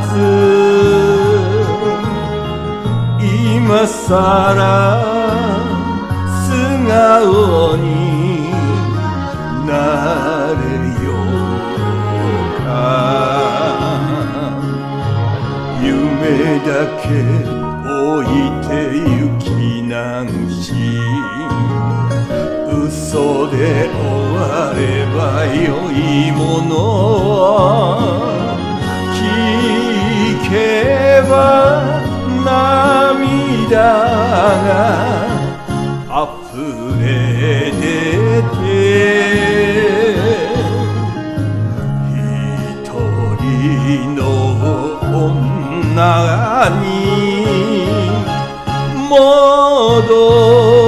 はず今さら素顔になれようか。夢だけ置いてゆきなんし。嘘で終わればよいもの。けば涙が溢れ出て一人の女に戻り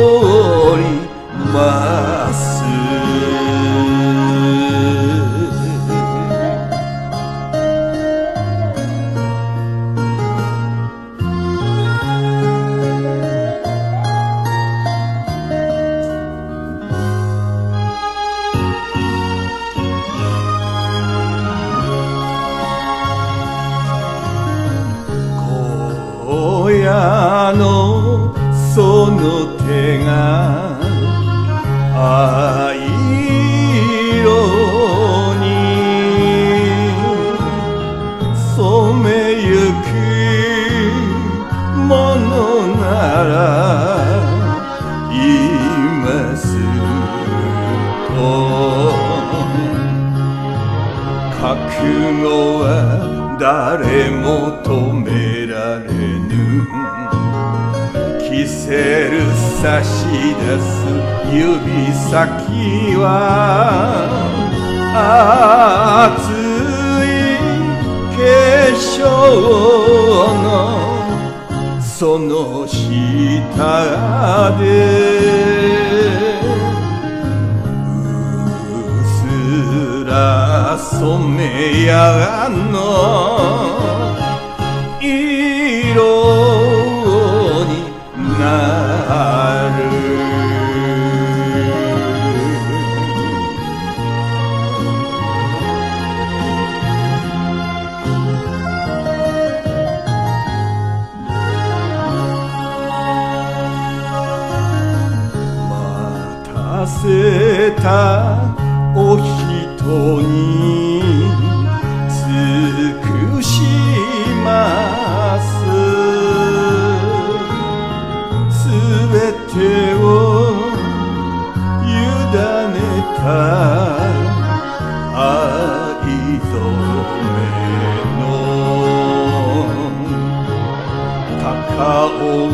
荒野のその手が藍色に染めゆくものなら今すぐと。覚悟は誰も止められぬ着せる差し出す指先は熱い化粧のその下で。うすら染めやがのせたお人に。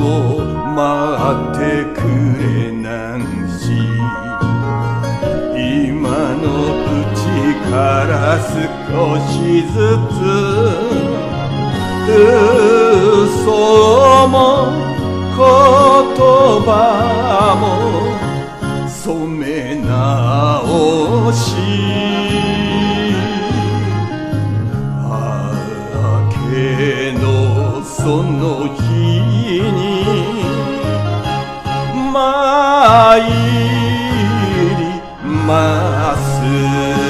を待ってくれなんし今のうちから少しずつ嘘も言葉も染めその日に参ります。